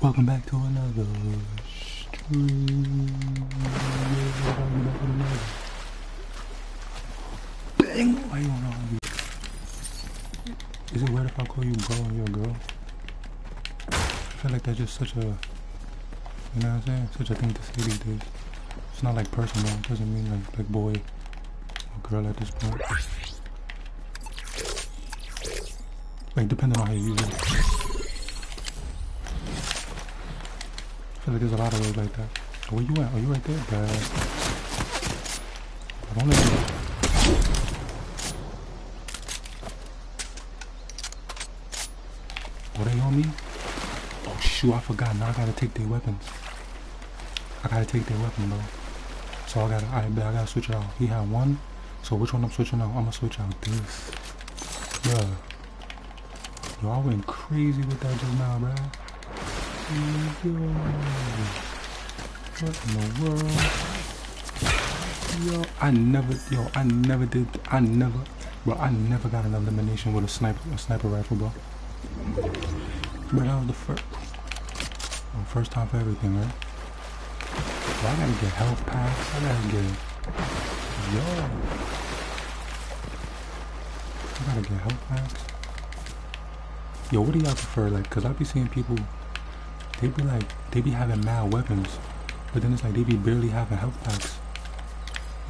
Welcome back to another stream. Dang, why you on these? Is it weird if I call you bro and you're a girl? I feel like that's just such a, you know what I'm saying? Such a thing to say these days. It's not like personal. It doesn't mean like like boy or girl at this point. Like depending on how you use it. I feel like there's a lot of ways like that. Oh, where you at? Are you right there? Bad. But don't me. Oh, they on me? Oh, shoot, I forgot. Now I gotta take their weapons. I gotta take their weapon, bro. So I gotta, I, bet I gotta switch it out. He had one. So which one I'm switching out? I'm gonna switch out this. Yeah. Yo, I went crazy with that just now, bro. Yo. What in the world? Yo, I never, yo, I never did, I never, bro, I never got an elimination with a sniper, a sniper rifle, bro. But that was the first, well, um, first time for everything, right? I gotta get health packs, I gotta get, yo. I gotta get health packs. Yo, what do y'all prefer? Like, cause I be seeing people, they be like, they be having mad weapons, but then it's like they be barely having health packs,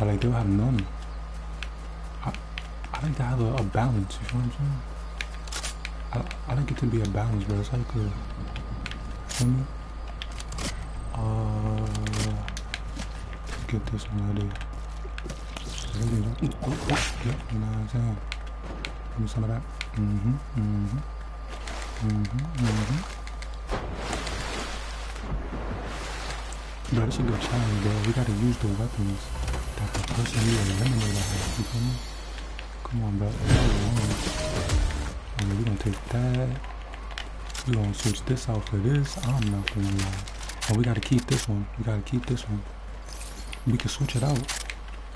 or like they'll have none. I, I like to have a, a balance. You know what I'm saying? I, I like it to be a balance, bro. It's like a? Uh, get this one right there. Really, yep, you know what I'm saying? Give me some of that. Mm-hmm, mm-hmm. Bro, it's a good challenge, bro. We gotta use the weapons that the person we eliminated has. You feel me? Come on, bro. Okay, we gonna take that. We gonna switch this out for this. I'm not gonna lie. And we gotta keep this one. We gotta keep this one. We can switch it out.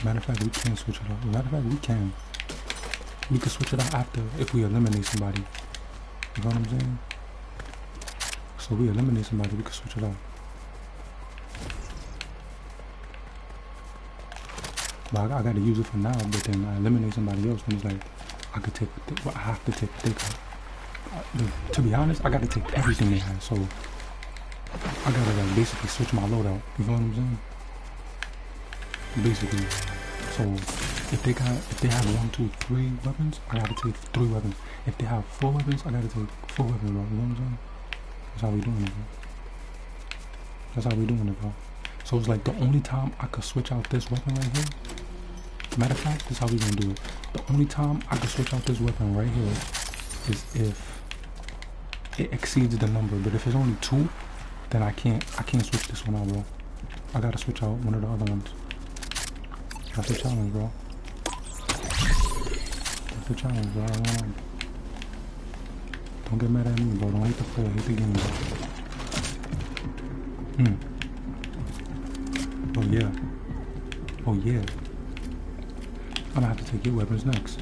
Matter of fact, we can switch it out. Matter of fact, we can. We can switch it out after if we eliminate somebody. You know what I'm saying? So we eliminate somebody, we can switch it out. But I, I gotta use it for now, but then I eliminate somebody else, then it's like, I could take, well, I have to take what they got. Uh, to be honest, I gotta take everything they have, so I gotta like basically switch my loadout. You know what I'm saying? Basically. So if they got if they have one, two, three weapons, I gotta take three weapons. If they have four weapons, I gotta take four weapons, bro. You know what I'm saying? That's how we doing it, bro. That's how we doing it, bro. So it's like the only time I could switch out this weapon right here. Matter of fact, this is how we gonna do it. The only time I could switch out this weapon right here is if it exceeds the number. But if it's only two, then I can't I can't switch this one out, bro. I gotta switch out one of the other ones. That's the challenge, bro. That's the challenge, bro. Don't, don't get mad at me, bro. Don't hate the player, hate the game, bro. Hmm. Oh yeah. Oh yeah. I'm gonna have to take your weapons next.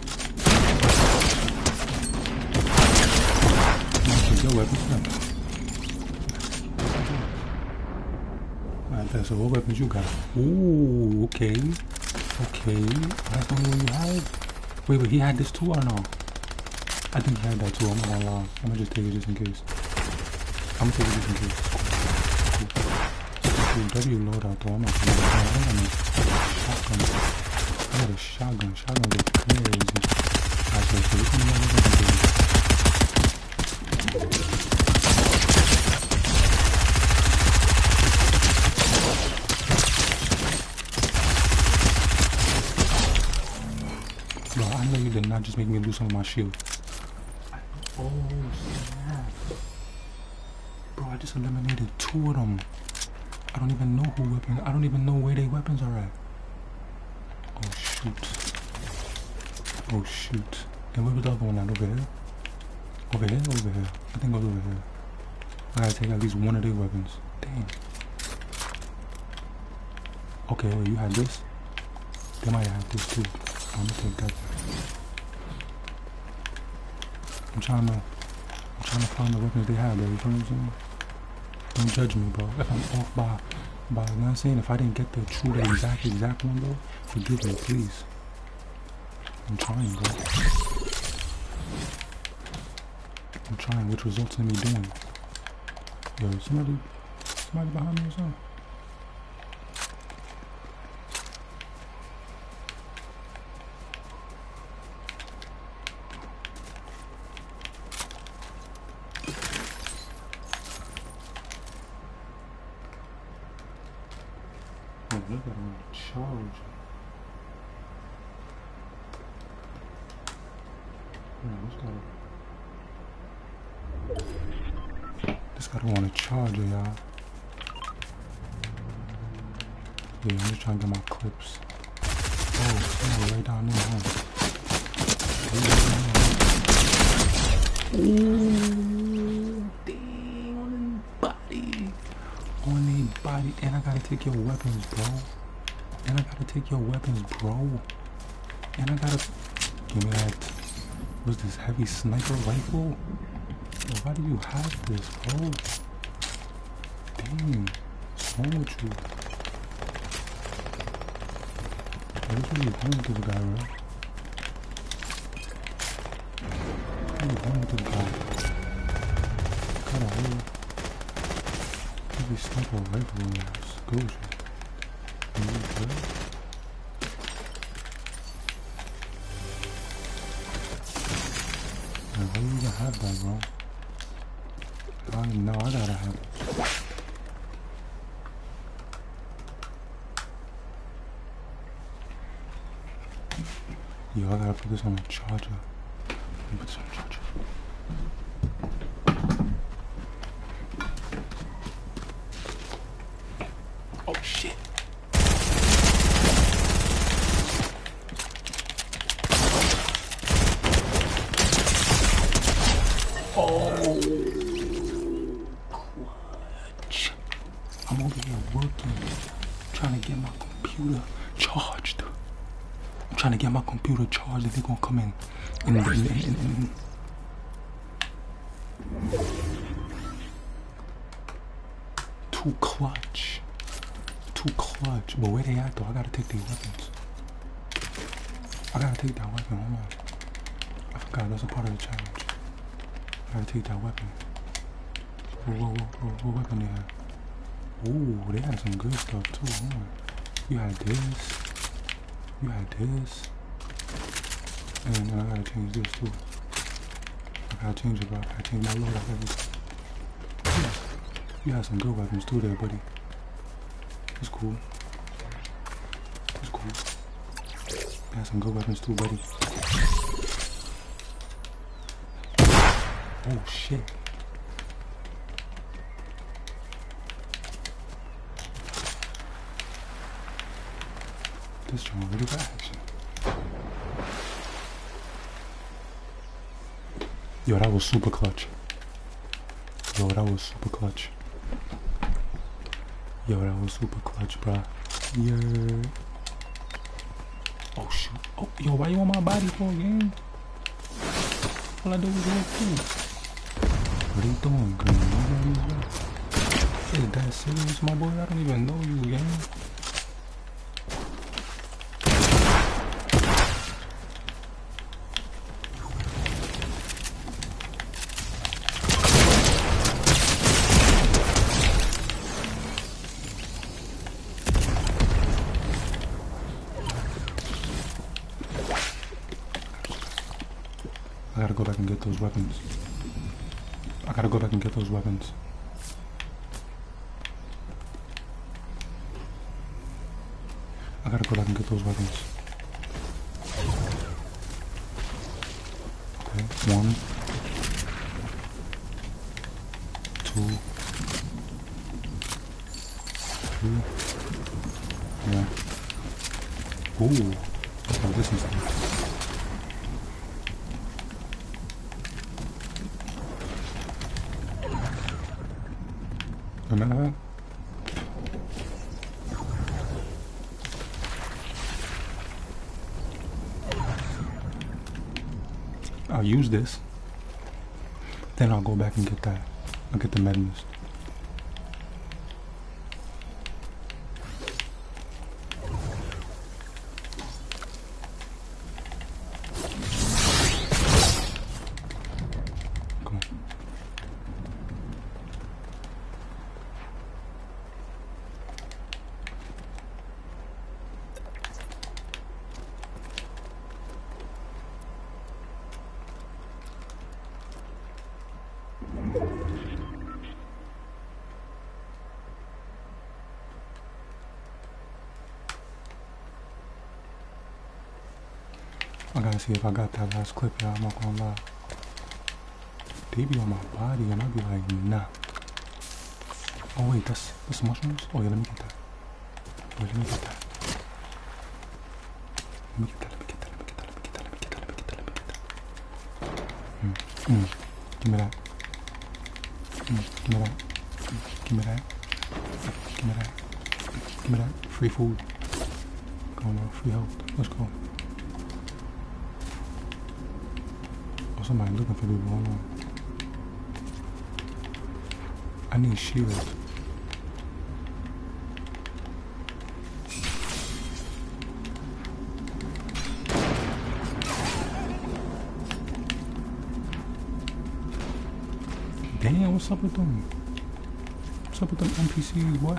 I'm gonna take your weapons next. Alright, there, so weapons you got? Ooh, okay. Okay, that's the only one you had? Wait, wait, he had this too or no? I think he had that too, I'm not gonna lie. I'm gonna just take it just in case. I'm gonna take it just in case. Cool. W loadout though, I'm not gonna lie. I got a shotgun. I got a shotgun. Shotgun gets crazy. Alright, so, which one you want to do? Bro, I know you did not just make me lose some of my shield. Oh, snap. Bro, I just eliminated two of them. I don't even know who weapon. I don't even know where their weapons are at. Oh, shoot. Oh, shoot. And where was the other one at? Over here? Over here? Over here. I think it was over here. I gotta take at least one of their weapons. Damn. Okay, well, you had this? They might have this too. I'm gonna take that. I'm trying to. I'm trying to find the weapons they have, bro. You feel what I'm saying? Don't judge me, bro. If I'm off by, by, you know I'm saying? If I didn't get the true, the exact, exact one, bro, forgive me, please. I'm trying, bro. I'm trying, which results in me doing. Yo, somebody, somebody behind me or something? Oh, look at him charge. Yeah, this guy. Don't want to charge it, y'all. Yeah, I'm just trying to get my clips. Oh, somebody right down there, huh? Ooh, dang, on the body. On the body. And I gotta take your weapons, bro. And I gotta take your weapons, bro. And I gotta... Give me that... What's this, heavy sniper rifle? Why do you have this, bro? Dang. What's wrong with you? What are you wrong with this guy, bro? What are you wrong with this guy? Got a whole heavy sniper rifle in his Goja. Are you good? Like, why you even have that, bro? I know I gotta have. Yo, I gotta put this on a charger. Put this on a charger. Oh shit. Oh, clutch. I'm over here working, trying to get my computer charged. I'm trying to get my computer charged and they're gonna come in. in. Too clutch. Too clutch. But where they at though? I gotta take their weapons. I gotta take that weapon. Hold on. I forgot that's a part of the challenge. I gotta take that weapon. Whoa, whoa, whoa, whoa, what weapon they have? Ooh, they had some good stuff too. Hold on. You had this. You had this. And then I gotta change this too. I gotta change it, bro. I gotta change my loadout everything. Yeah. You had some good weapons too there, buddy. It's cool. It's cool. You had some good weapons too, buddy. Oh shit. This joint really action. Yo, that was super clutch. Yo, that was super clutch. Yo, that was super clutch, bruh. Yeah. Oh shoot. Oh, yo, why you on my body for again? All I do is walk through. What are you doing, green? Is that serious, my boy? I don't even know you, gang. I gotta go back and get those weapons. I gotta go back and get those weapons. I gotta go back and get those weapons. Okay, one, two, three, yeah. Ooh, oh, this is Remember that? I'll use this. Then I'll go back and get that. I'll get the medalist. I gotta see if I got that last clip, y'all. I'm not gonna lie. They be on my body, and I be like, nah. Oh wait, that's that's mushrooms. Oh yeah, let me get that. Wait, let me get that. Let me get that. Let me get that. Let me get that. Let me get that. Let me get that. Let me get that. Let me get that. Mm. Mm. Give me that. Mm. Give me that. Mm. Give me that. Give me that. Give me that. Free food. Come on. Free health. Let's go. Somebody looking for people. Hold on. I need shield. Damn, what's up with them? What's up with them NPCs, boy?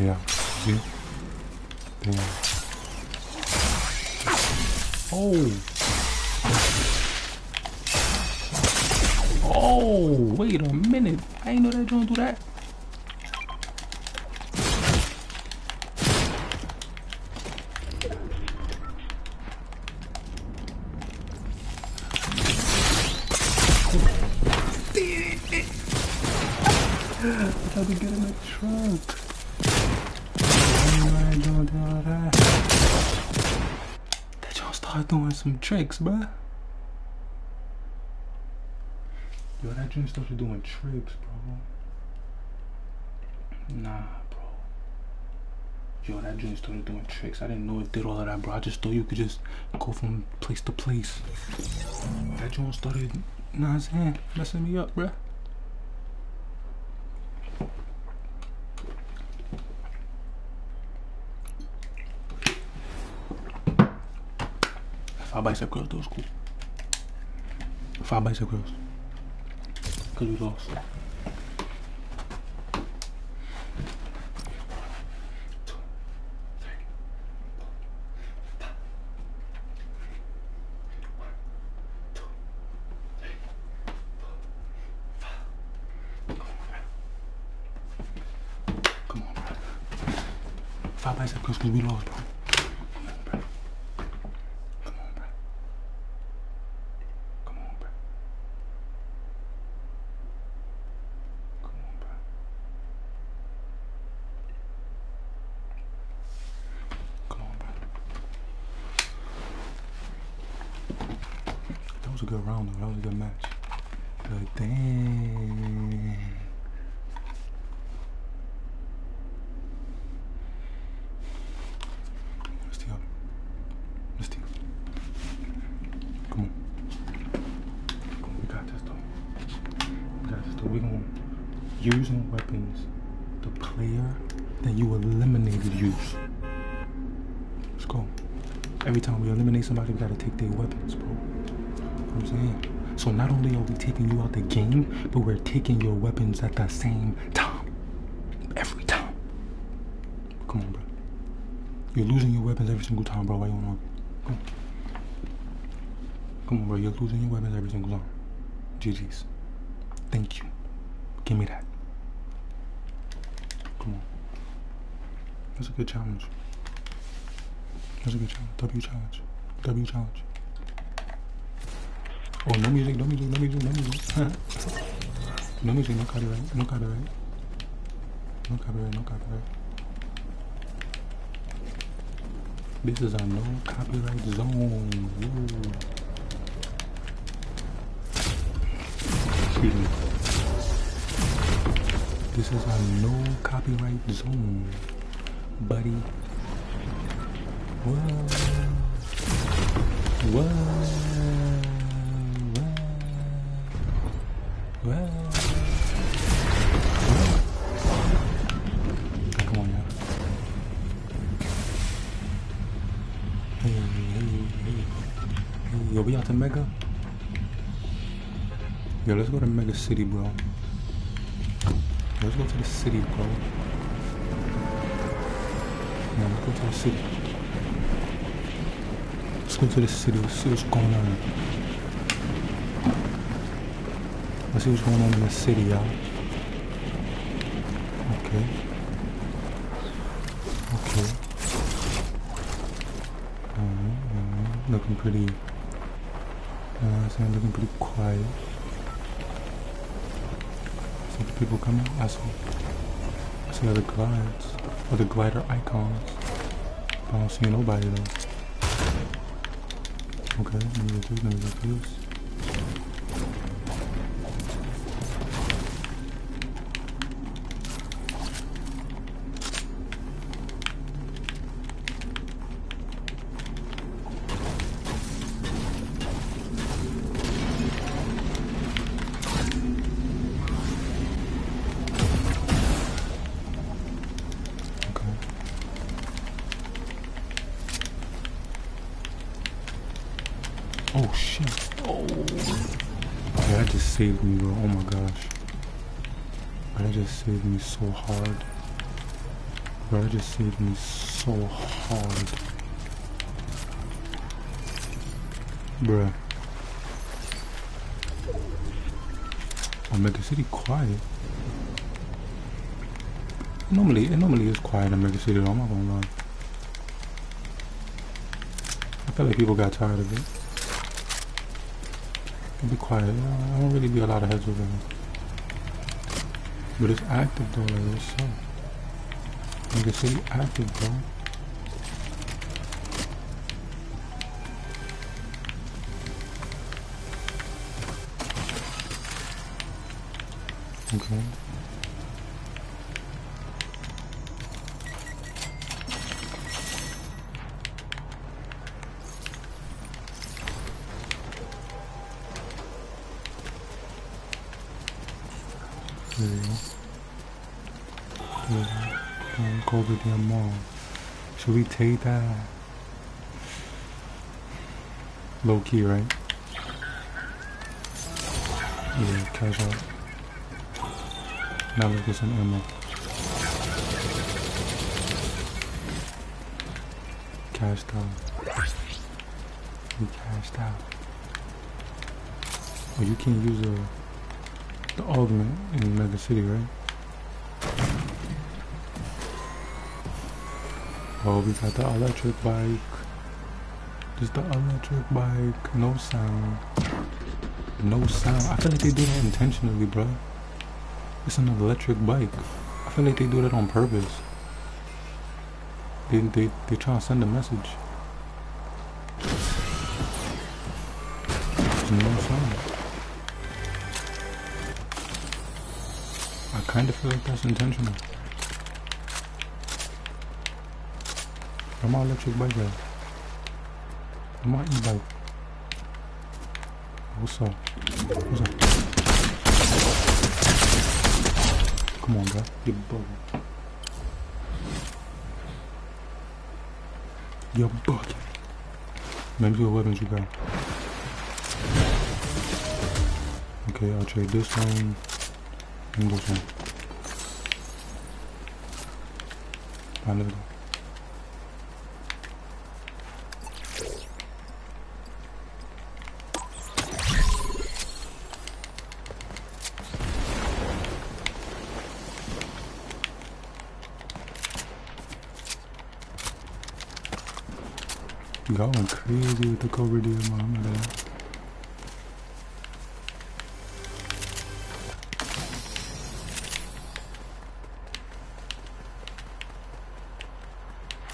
Yeah, see? Damn. Oh! Oh, wait a minute. I ain't know that don't do that. I tried to get in the trunk. Doing some tricks, bruh. Yo, that drink started doing tricks, bro. Nah, bro. Yo, that drink started doing tricks. I didn't know it did all of that, bro. I just thought you could just go from place to place. That joint started, nah, I'm saying, messing me up, bruh. Five bicep curls, those cool. Five bicep curls. Cause we lost. Come on, bro. Five bicep curls cause we lost, bro. Come on, bro. Come on, bro. Come on, bro. Come on, bro. Come on, bro. That was a good round, though. That was a good match. But dang. Let's tee. Let's tee. Come on. We got this, though. We got this, though. We gonna using weapons the player that you eliminated use. Let's go. Every time we eliminate somebody, we gotta take their weapons, bro. What I'm saying? So not only are we taking you out the game, but we're taking your weapons at the same time. Every time. Come on, bro. You're losing your weapons every single time, bro. Why you wanna? Come on. Come on, bro. You're losing your weapons every single time. GG's. Thank you. Give me that. Come on. That's a good challenge. That's a good challenge. W challenge. W challenge. Oh, no music, no music, no music, no music. no music, no copyright, no copyright. No copyright, no copyright. This is a no copyright zone. Excuse me. This is a no copyright zone, buddy. Whoa. Whoa. Mega? Yo, let's go to Mega City, bro. Let's go to the city, bro. Yeah, let's go to the city. Let's go to the city. Let's see what's going on. Let's see what's going on in the city, y'all. Okay. Okay. Looking pretty. I'm? Looking pretty quiet. The people coming? I see. I see other glides. Other glider icons. But I don't see nobody though. Okay, let me let me this. Saved me, bro. Oh my gosh. Bro, just saved me so hard. Bro, just saved me so hard. Bruh. Oh, Mega City quiet. Normally, it normally is quiet in Mega City though, I'm not gonna lie. I feel like people got tired of it. Be quiet. I don't really be a lot of heads over there. But it's active though, like what's up? Mega City active, bro. Okay. Um, Culver Dam Mall. Should we take that? Low key, right? Yeah, cash. Now let's get some ammo. Cashed out. We cashed out. Oh, you can't use a the augment in Mega City, right? Oh, we got the electric bike. Just the electric bike. No sound. No sound. I feel like they do that intentionally, bro. It's an electric bike. I feel like they do that on purpose. They they they trying to send a message. No sound. I kind of feel like that's intentional. Bike at? Where my e-bike? What's up? What's up? Come on, bro. You bugging. You're bugging. Let me see what weapons you got. Okay, I'll trade this one and this one. Going crazy with the Cobra deal, mama. There.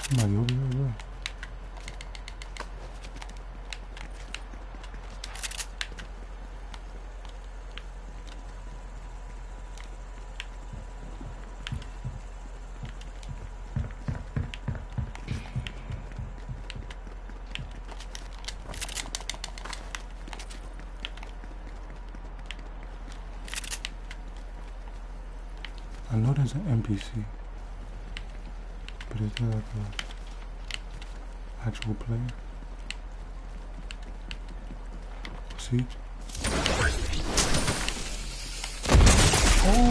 Somebody over there, bro. I know there's an NPC, but is there like a actual player? See? Oh!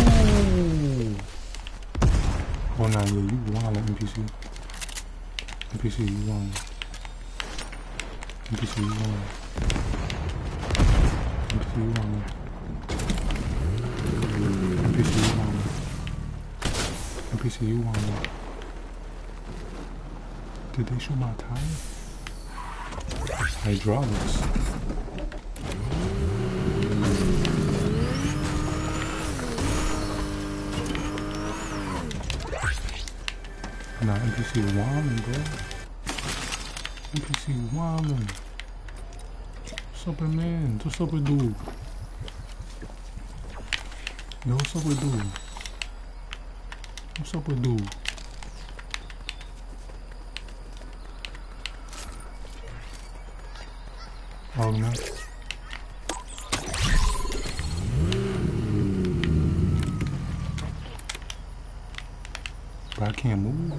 Oh, nah, yeah, you wild NPC. NPC, you wild. NPC, you wild. NPC, you wild. NPC, you. NPC, you wild. Did they shoot my tire? Hydraulics. Nah, NPC wildin', bro. NPC wildin'. What's up, man? What's up with dude? Yo, what's dude? What's up with dude? Oh, no. But I can't move.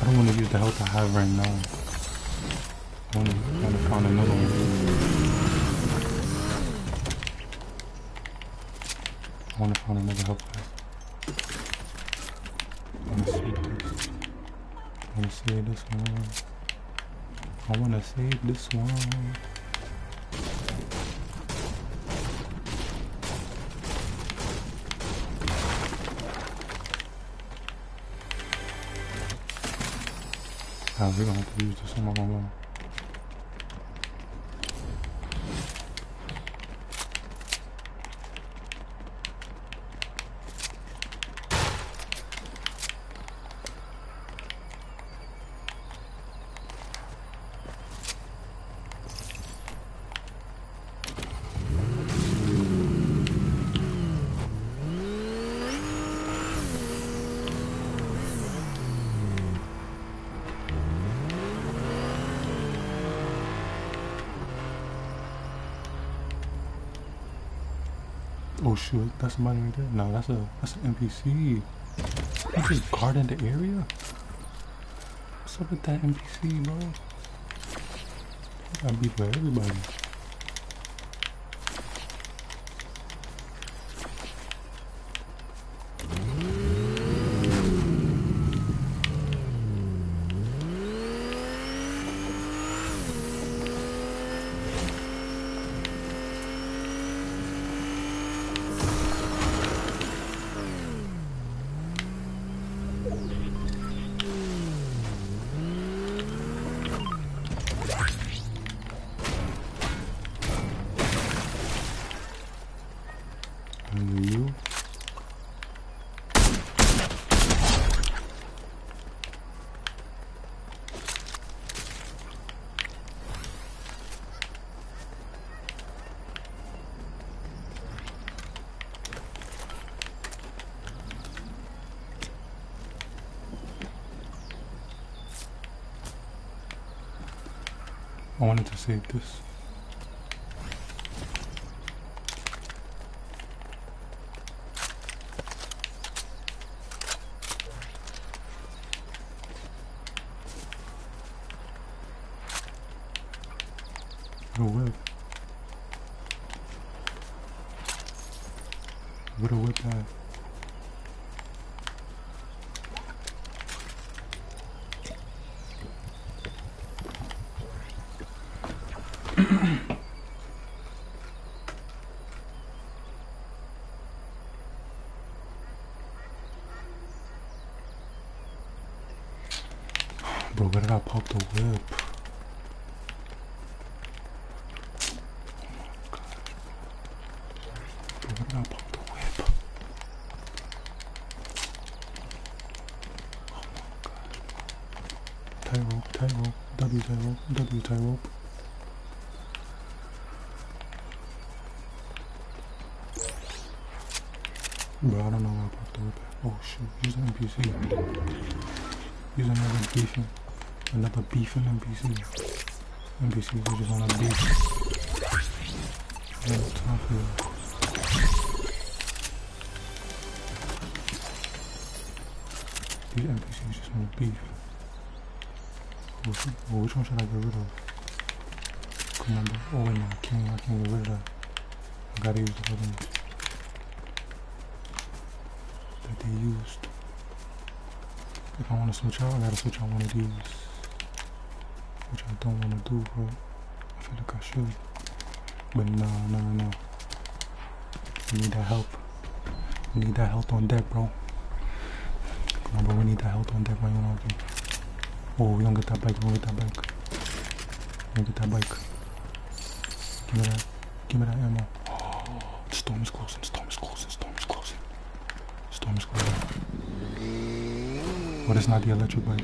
I don't want to use the health I have right now. I want to, want to find another one. I want to find another health pack. I want to see this. I want to save this one. I want to save this one. Ah, we're gonna have to use this shoot, that's somebody right there. No, that's a that's an NPC. He's just guarding the area. What's up with that NPC, bro? Gotta be for everybody. And you. I wanted to save this. What a whip. What a whip at? Bro, where did I pop the whip? Oh W W tightrope. Bro, I don't know popped the whip. Oh shoot, use an NPC. Use another NPC. Another beef and NPC. NPCs are just on a beef. For that. These NPCs just want beef. Which, well, which one should I get rid of? Commander. Oh wait, no, I can't. I can't get rid of that. I gotta use the other ones that they used. If I want to switch out, I gotta switch out one of these, which I don't want to do, bro. I feel like I should, but no, no, no. We need that help. We need that health on deck, bro. Come on, bro. We need that health on deck right now. Okay. Oh, we gonna get that bike. We gonna get that bike. We gonna get that bike. Give me that. Give me that ammo. Oh, the storm is closing. Storm is closing. Storm is closing. Storm is closing. But it's not the electric bike.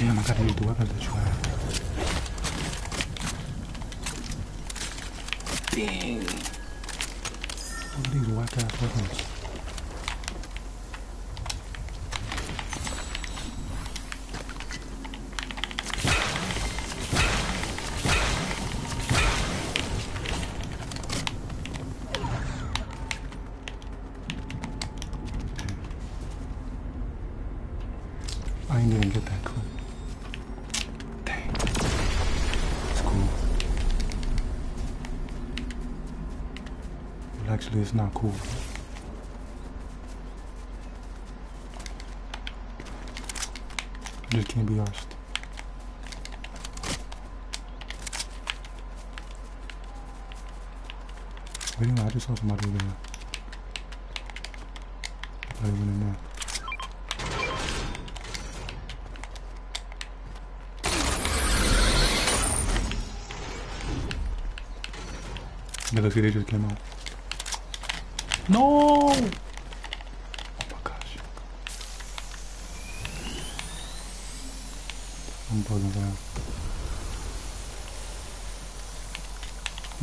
Damn, I gotta use the weapons that you have. Dang. Look at these whack ass weapons. I didn't even get that clip. Dang. It's cool. Well, actually, it's not cool. Just can't be arsed. Wait, no, I just saw somebody over there. I went in there. Look, they just came out. No! Oh my gosh. I'm bugging out.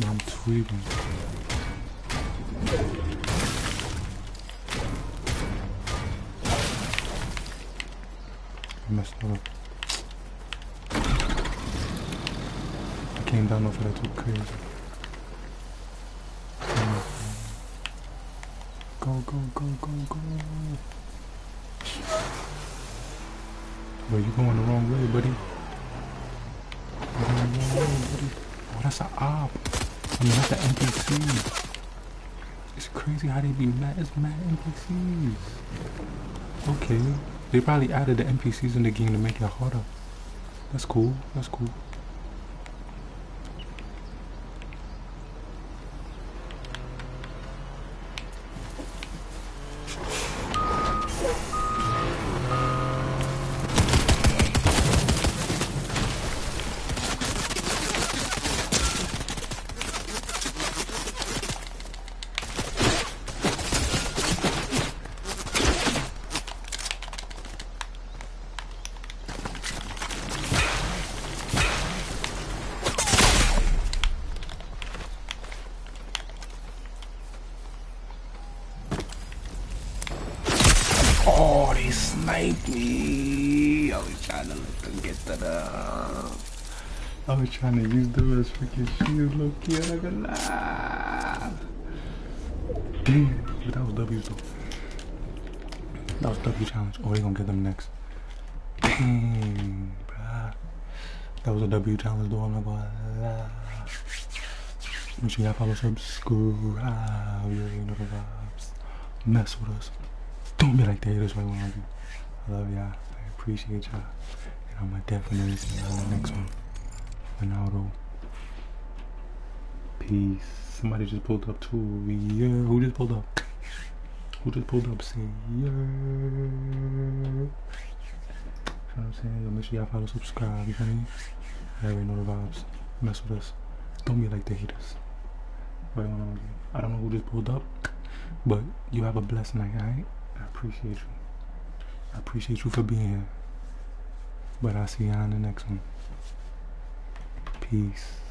I'm tweaking. I messed up. I came down off of that too crazy. Go, go, go, go, go. Wait, you going the wrong way, buddy. You're going the wrong way, buddy. Oh, that's an op. I mean, that's an NPC. It's crazy how they be mad. It's mad NPCs. Okay. They probably added the NPCs in the game to make it harder. That's cool. That's cool. Oh, they sniped me. I was trying to let them get that up. I was trying to use them as freaking shield, low key. I'm not gonna lie. Damn, but that was W though. That was W challenge. Oh, they gonna get them next. Dang, bruh. That was a W challenge though. I'm not gonna lie. Make sure y'all follow, subscribe. You already know the vibes. Mess with us. Don't be like that. That's what I want to do. I love y'all. I appreciate y'all. And I'm to definitely see y'all in the next one. Ronaldo. Peace. Somebody just pulled up too. Yeah, who just pulled up? Who just pulled up? Say yeah. You know what I'm saying? Yo, make sure y'all follow, subscribe. You feel me? I already know the vibes. Mess with us. Don't be like the haters. Um, I don't know who just pulled up, but you have a blessed night, alright? I appreciate you. I appreciate you for being here. But I'll see y'all in the next one. Peace.